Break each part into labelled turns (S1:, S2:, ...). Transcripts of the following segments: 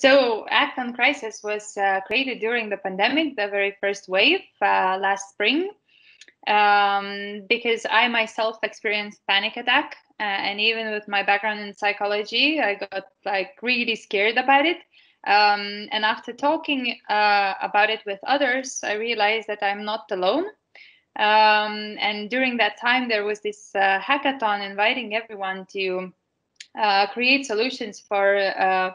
S1: So, Act on Crisis was uh, created during the pandemic, the very first wave uh, last spring, um, because I myself experienced panic attack, uh, and even with my background in psychology, I got like really scared about it. Um, and after talking uh, about it with others, I realized that I'm not alone. Um, and during that time, there was this uh, hackathon inviting everyone to uh, create solutions for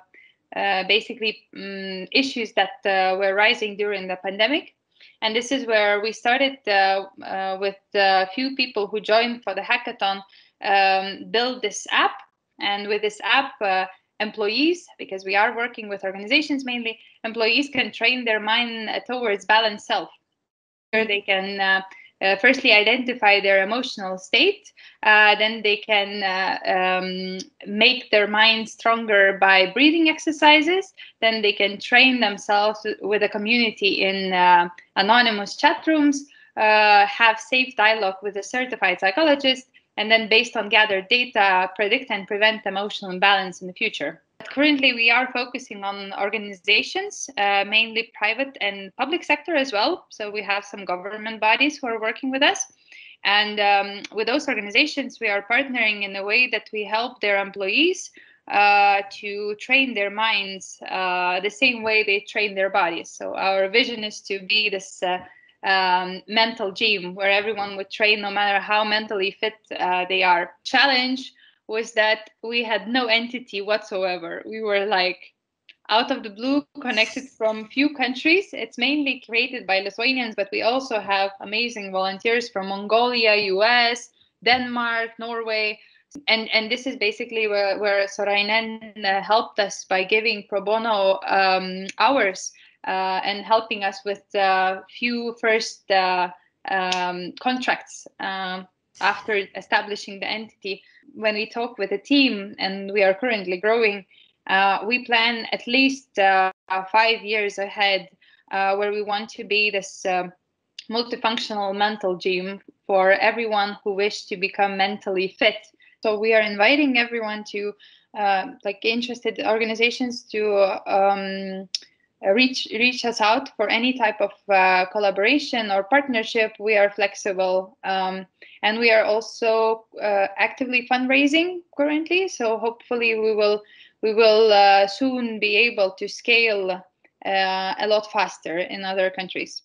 S1: basically um, issues that uh, were rising during the pandemic. And this is where we started uh, uh, with a few people who joined for the hackathon, um, build this app. And with this app, uh, employees, because we are working with organizations mainly, employees can train their mind towards balanced self. They can uh, firstly identify their emotional state uh, then they can uh, um, make their mind stronger by breathing exercises. Then they can train themselves with a community in uh, anonymous chat rooms uh, have safe dialogue with a certified psychologist and then based on gathered data predict and prevent emotional imbalance in the future Currently, we are focusing on organizations, uh, mainly private and public sector as well. So we have some government bodies who are working with us. And um, with those organizations, we are partnering in a way that we help their employees uh, to train their minds uh, the same way they train their bodies. So our vision is to be this uh, um, mental gym where everyone would train no matter how mentally fit uh, they are. Challenge was that we had no entity whatsoever. We were like out of the blue connected from few countries. It's mainly created by Lithuanians, but we also have amazing volunteers from Mongolia, US, Denmark, Norway. And, and this is basically where, where Sorainen uh, helped us by giving pro bono um, hours uh, and helping us with a uh, few first uh, um, contracts. Um, after establishing the entity. When we talk with the team, and we are currently growing, uh, we plan at least uh, five years ahead uh, where we want to be this uh, multifunctional mental gym for everyone who wish to become mentally fit. So we are inviting everyone to, uh, like interested organizations to um, reach reach us out for any type of uh, collaboration or partnership. We are flexible. Um, and we are also uh, actively fundraising currently so hopefully we will we will uh, soon be able to scale uh, a lot faster in other countries